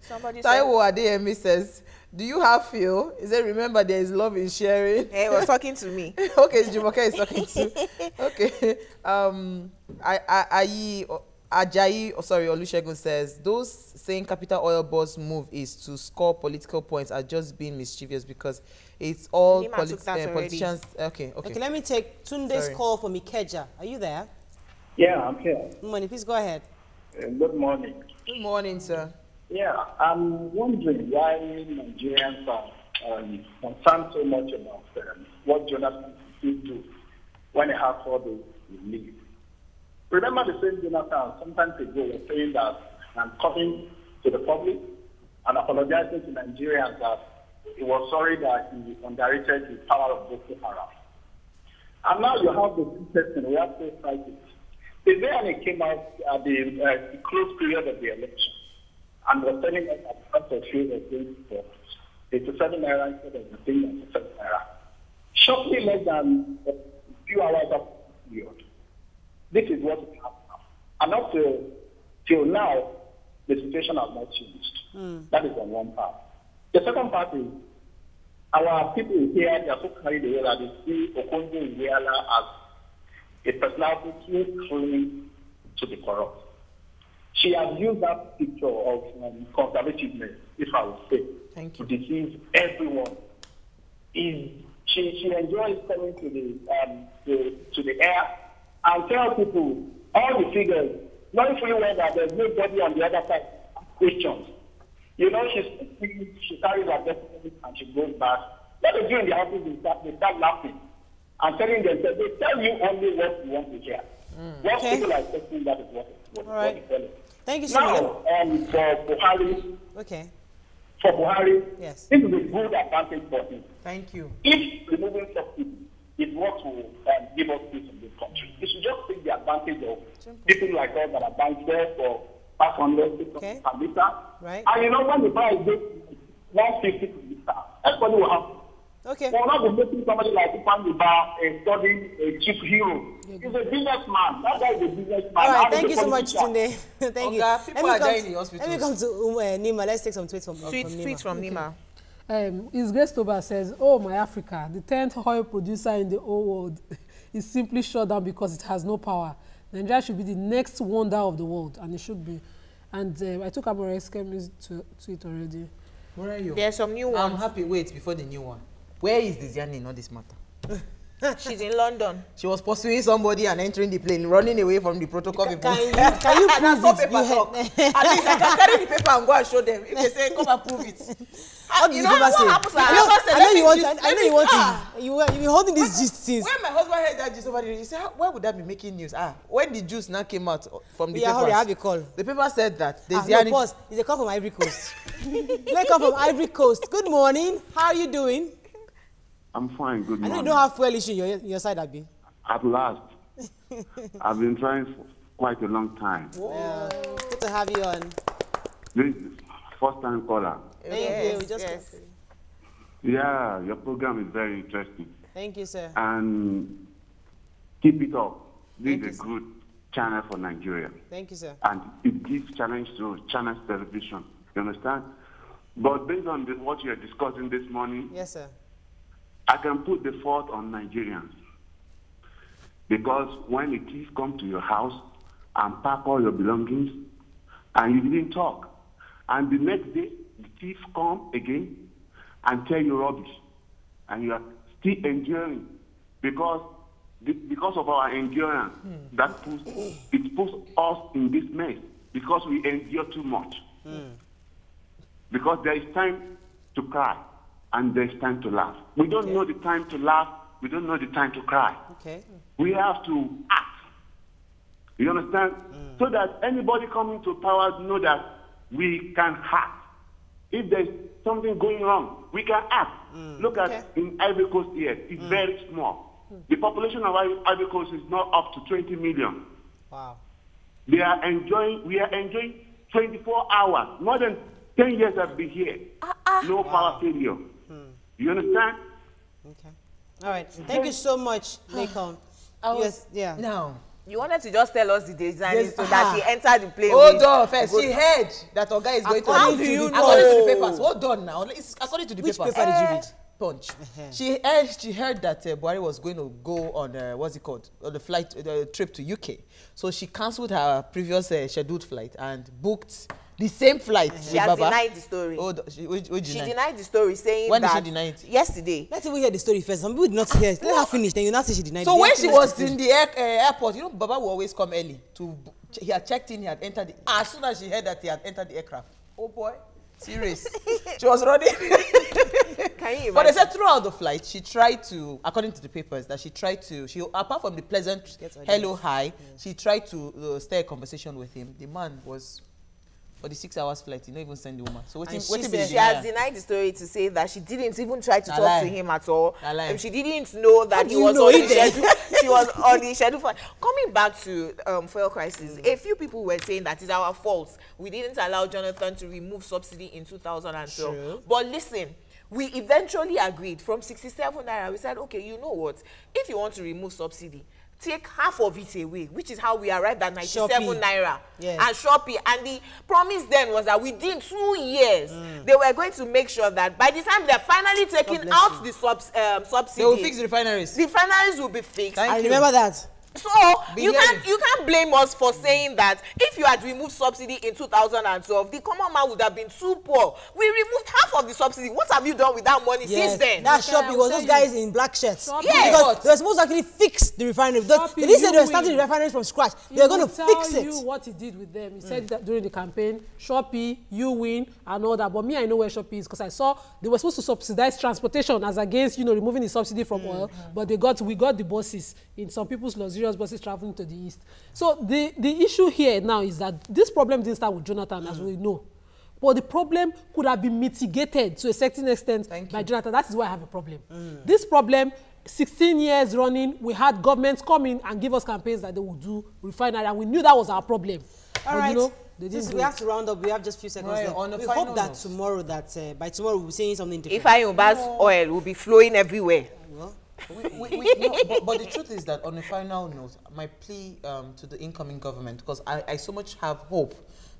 Somebody said, Taiwo Adeyemi says, "Do you have feel?" Is it "Remember, there is love in sharing." hey, he was talking to me. okay, Jumoke is talking to. Okay. Um, I, I, Ayi, Ajayi, oh, sorry, Olusegun says those saying capital oil boss move is to score political points are just being mischievous because it's all Lima polit- took that uh, politicians. Okay, okay. Okay, let me take Tunde's Sorry. call from Ikeja. Are you there? Yeah, I'm here. Good morning. Please go ahead. Uh, good morning. Good morning, sir. Yeah, I'm wondering why Nigerians are um, concerned so much about um, what Jonathan will do when he has all the leave. Remember the same Jonathan sometimes ago was saying that I'm coming to the public and apologizing to Nigerians that he was sorry that he underrated the power of Boko Haram. And now you have the two person, we have to fight it. The day it came out at the, uh, the close period of the election and was telling us that the of fuel was going for 87 naira instead of the thing at 7 naira. Shortly less than a few hours after the period, this is what now. And up till, till now, the situation has not changed. Hmm. That is on one part. The second part is our people here, they are so carried away that they see Okonjo Iweala as a personality too clean to be corrupt. She has used that picture of um, conservativeness, if I would say, Thank to deceive everyone. Is she, she enjoys coming to the um, to, to the air and tell people all the figures, knowing fully well that there's nobody on the other side questions. You know, she's she carries her destiny and she goes back. What they do in the houses is that they start laughing and telling themselves, they tell you only what you want to hear. What Okay. people are expecting, that is what, what, All right. what they tell it. Thank you so much. Now, um, for Buhari, Okay. for Buhari, Yes. this is a good advantage for him. Thank you. If removing subsidy is what will um, give us peace in this country, he should just take the advantage of people like us that are buying there for 500, 600 Okay. per liter. Right. And you know, when the price goes 150 per liter, everybody will have. Okay. We will not be making somebody like Ifan Yuba a studying a cheap hero. He's a businessman. That guy is a businessman. All right. Thank you so much? Tunde. Thank you. Oga, people are dying in come, hospitals. let me come to um, uh, Nima. Let's take some tweets from, Tweet, from Nima. tweet from Nima. Um, His Grace Toba says, Oh, my Africa, the 10th oil producer in the whole world is simply shut down because it has no power. Nigeria should be the next wonder of the world, and it should be. And um, I took Amore's to, to it already. Where are you? There's some new I'm ones. happy. Wait, before the new one. Where is Diziani in all this matter? She's in London. She was pursuing somebody and entering the plane, running away from the protocol before. Can you, can you prove it? paper You talk. At least I can carry the paper and go and show them. If they say, come and prove it. What did you know what say? happens? I I know, I let know you want. gist- I know you want ah. You were you were holding this gist since. When my husband heard that gist over there, he said, "How- why would that be making news? Ah, when the juice now came out from the Yeah, papers, hurry, I have a call. the paper said that Ah, no, pause. It's a call from Ivory Coast. Let come from Ivory Coast. Good morning. How are you doing? I'm fine. Good I know you don't have fuel issue your, in your side, Abi. At last, I've been trying for quite a long time. Yeah. Good to have you on. This is first time caller. Thank you. We just yes. Yeah, your program is very interesting. Thank you, sir. And keep it up. This Thank you, is a good channel for Nigeria. Thank you, sir. And it gives challenge to channels television. You understand? But based on the, what you are discussing this morning, Yes, sir. I can put the fault on Nigerians. Because when a thief come to your house and pack all your belongings and you didn't talk, and the next day the thief come again and tell you rubbish, and you are still enduring because because of our endurance hmm. that puts it puts us in this mess because we endure too much. Hmm. Because there is time to cry and there is time to laugh. We don't know the time to laugh. We don't know the time to cry. Okay. We have to act. You understand? Mm. So that anybody coming to power know that we can act. If there's something going wrong, we can act. Mm. Look at in Ivory Coast here, it's mm. very small. The population of Ivory Ivory Coast is not up to 20 million. Wow. They are enjoying, we are enjoying 24 hours. More than 10 years I've been here. Ah, ah. No power failure. You understand? Okay. All right. Thank you so much, Nikon. Yes. Yeah. Now, You wanted to just tell us the design Yes, so ah. that she entered the plane. hold with- on first. She heard that Oga is going to. According to you know? according to the papers. Hold on now. It's according to the Which papers. paper did you read? Punch. She heard. She heard that uh, Buhari was going to go on uh, what's it called on the flight, the trip to UK. So she cancelled her previous uh, scheduled flight and booked the same flight. She with has Baba. denied the story. On. She, who, who She denied? denied the story, saying When did that she deny it? yesterday. Let's even hear the story first. Some people did not hear. it. Let her finish. Then you now say she denied. So it. when Let she was in the air, uh, airport, you know, Baba will always come early to. He had checked in. He had entered. The, as soon as she heard that he had entered the aircraft, oh boy, serious. she was running. Can you But they imagine? said throughout the flight, she tried to, according to the papers, that she tried to, she apart from the pleasant hello, hi, she tried to uh, stay a conversation with him. The man was for the six hours flight. You don't even send the woman. So what And what she said- She has denied the story to say that she didn't even try to talk lie. to him at all. Um, she didn't know that he was know on the it schedule. she was on the schedule for. Coming back to um, fuel crisis, Mm. a few people were saying that it's our fault. We didn't allow Jonathan to remove subsidy in 2012. True. But listen. We eventually agreed from 67 naira. We said, okay, you know what? If you want to remove subsidy, take half of it away, which is how we arrived at 97 Shopee. naira Yes. and Shopee. And the promise then was that within two years, they were going to make sure that by the time they're finally taking out you. the subs, um, subsidy, They will fix the refineries. the refineries will be fixed. Thank I you. remember that. So Be you can't you can't blame us for saying that if you had removed subsidy in 2012, the common man would have been too poor. We removed half of the subsidy. What have you done with that money Yes. since then? That Okay, SURE-P was those guys you. in black shirts. SURE-P. Yes. Because they were supposed to actually fix the refinery. They, SURE-P, they didn't say they were starting the refinery from scratch. He They were going to will tell you what he did with them. He said that during the campaign, SURE-P, you win, and all that. But me, I know where SURE-P is because I saw they were supposed to subsidize transportation as against, you know, removing the subsidy from mm. oil. But they got, we got the buses in some people's luxurious buses traveling to the east. So the, the issue here now is that this problem didn't start with Jonathan, as we know. But the problem could have been mitigated to a certain extent Thank by you. Jonathan. That is why I have a problem. This problem, 16 years running, we had governments come in and give us campaigns that they would do refinery, and we knew that was our problem. All but right. you know, they Since we have to round up, we have just a few seconds Right, left. on we hope that note. tomorrow, that uh, by tomorrow, we'll be saying something different. Ifeanyi Ubah's oil will be flowing everywhere. well, we, we, we, no, but, but the truth is that on a final note, my plea um, to the incoming government, because I, I so much have hope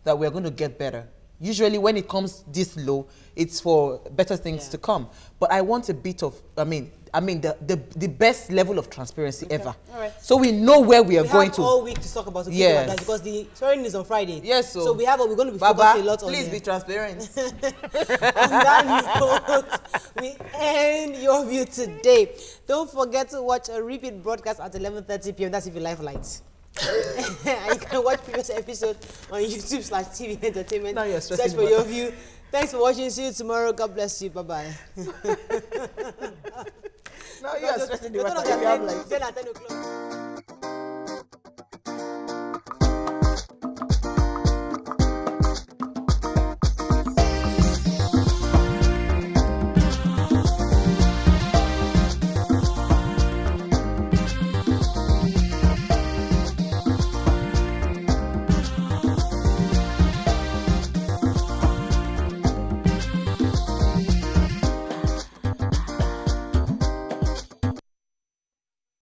that we're going to get better. Usually, when it comes this low, it's for better things Yeah. to come. But I want a bit of, I mean, I mean the, the, the best level of transparency ever. All right. So we know where we are we going have to. all week to talk about the Yes. yes. because the swearing is on Friday. Yes, so, so we have. We're going to be Baba, focusing a lot on please be transparent. on that note, we end your view today. Don't forget to watch a repeat broadcast at 11:30 p.m. That's if you live light. you can watch previous episodes on YouTube slash TVC Entertainment. Now you're Search for your view. Thanks for watching. See you tomorrow. God bless you. Bye bye. now you are stressing the We're matter. gonna You have get like- 10 at 10 o'clock.